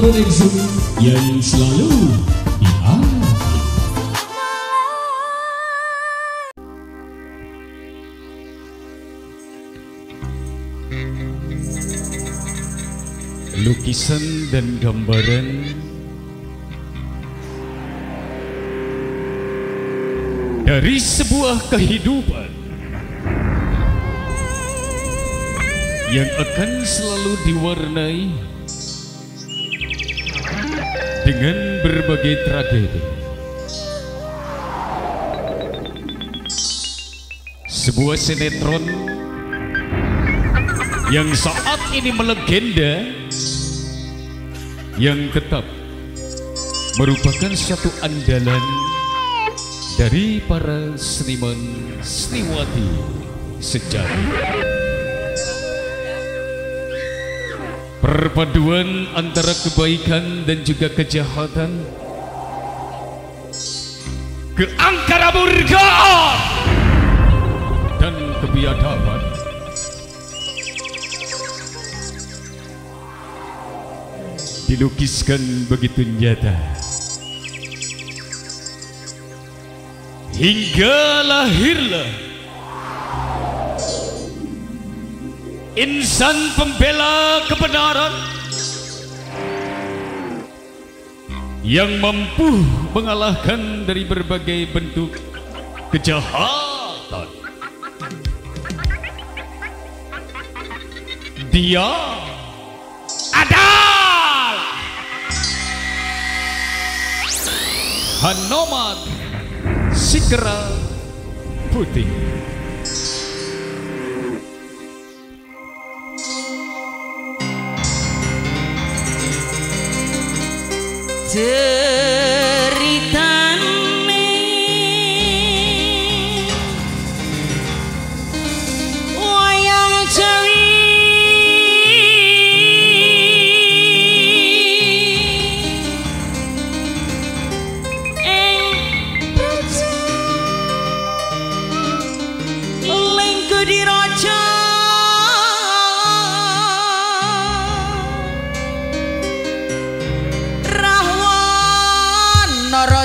Yang selalu lukisan dan gambaran dari sebuah kehidupan yang akan selalu diwarnai dengan berbagai tragedi. Sebuah sinetron yang saat ini melegenda yang tetap merupakan satu andalan dari para seniman seniwati sejarah. Perpaduan antara kebaikan dan juga kejahatan. Keangkara dan kebiadaban. Dilukiskan begitu nyata hingga lahirlah insan pembela kebenaran yang mampu mengalahkan dari berbagai bentuk kejahatan. Dia adalah Hanoman Sikra Putih till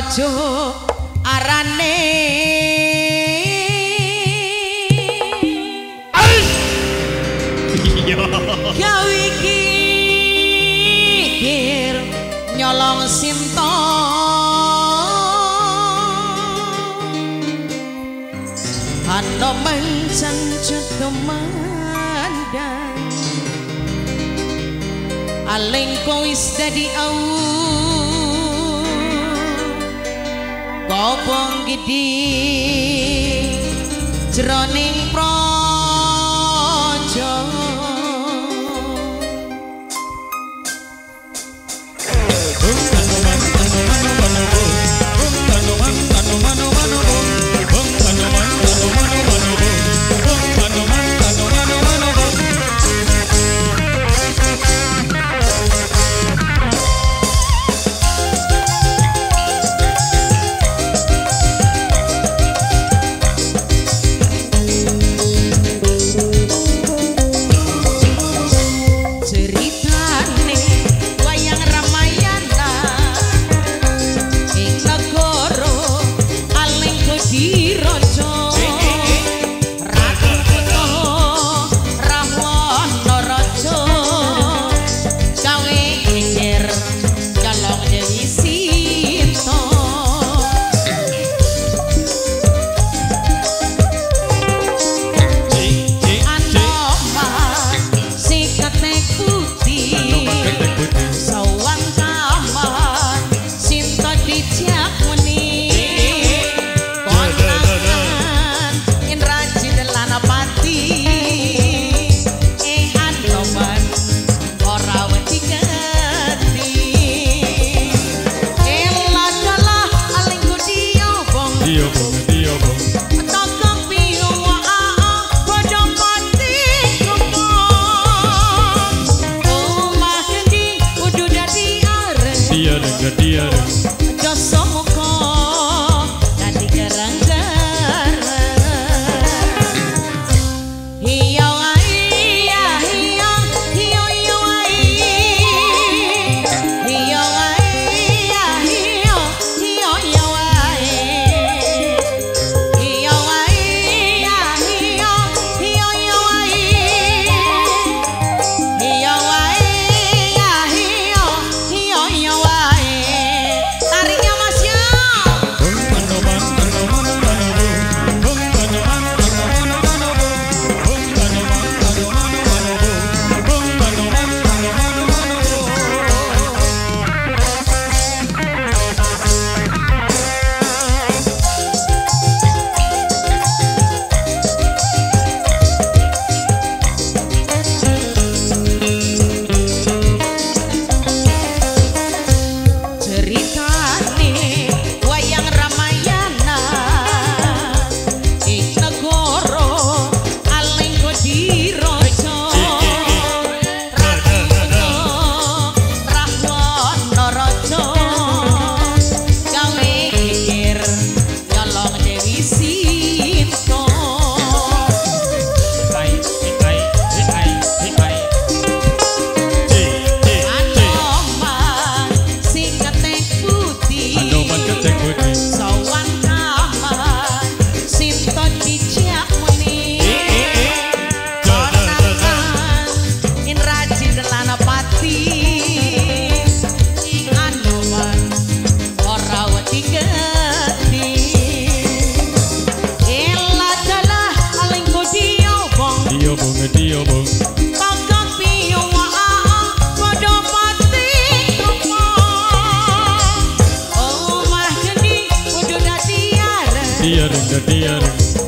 Raja arane. Gawe kikir nyolong sinta. Ano mencancut kemandang Aling ko wis dadi awu Popong gidi jroning pro the dearest. Just some டியருங்க டியருங்க